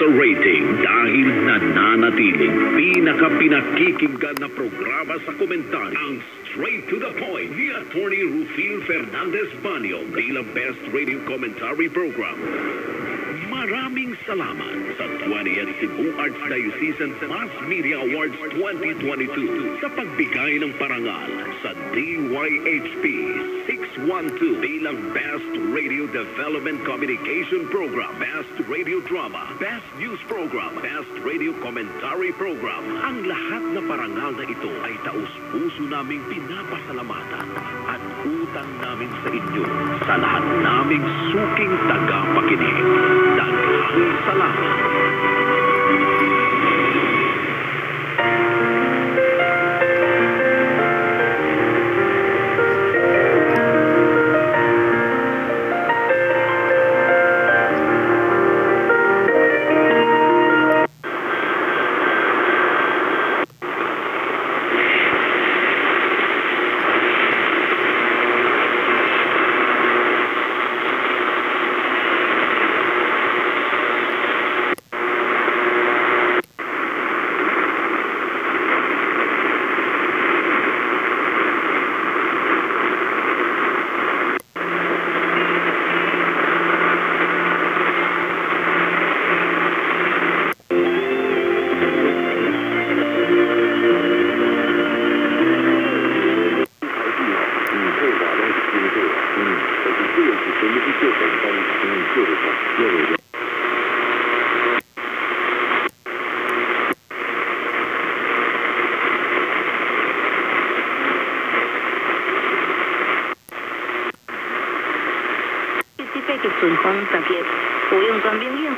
sa rating dahil nananatiling pinaka-pinakikinggan na programa sa komentaryo. Ang Straight to the Point ni Attorney Rufil Fernandez Banyo bilang Best Radio Commentary Program. Maraming salamat sa 20th Cebu Arts Diocesan Mass Media Awards 2022 sa pagbigay ng parangal sa DYHP 612 bilang Best Radio Development Communication Program, Best Radio Drama, Best News Program, Best Radio Commentary Program. Ang lahat na parangal na ito ay taus-puso naming pinapasalamatan at utang namin sa inyo sa lahat naming suking tagapakinig. Daghang 孙悟空别不用装兵器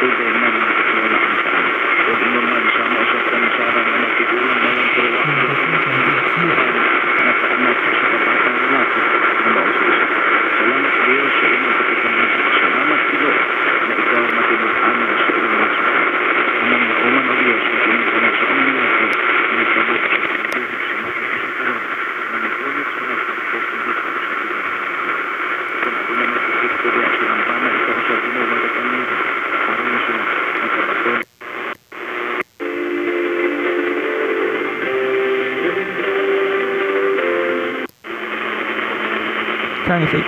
big, big number. Chinese 885.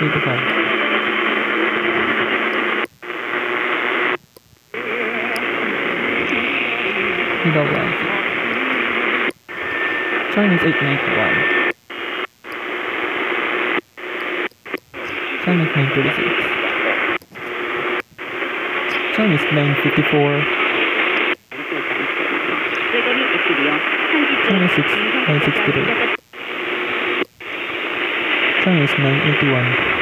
Double IC. Chinese 891. Chinese 936. Chinese 954. Chinese 6, 963. Chinese 981.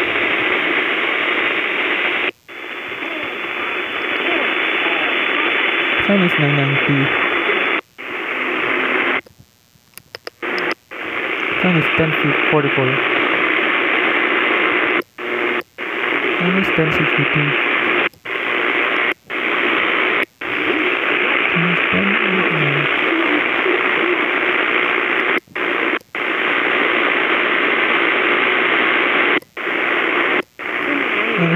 Chinese 990. Chinese 1044. Chinese 1062. Chinese 1089.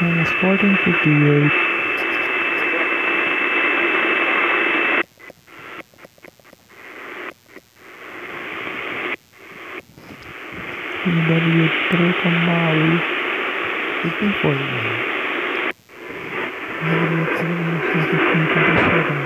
Minus 1458. PW 3 Kamawi 1549. PW 3 1549.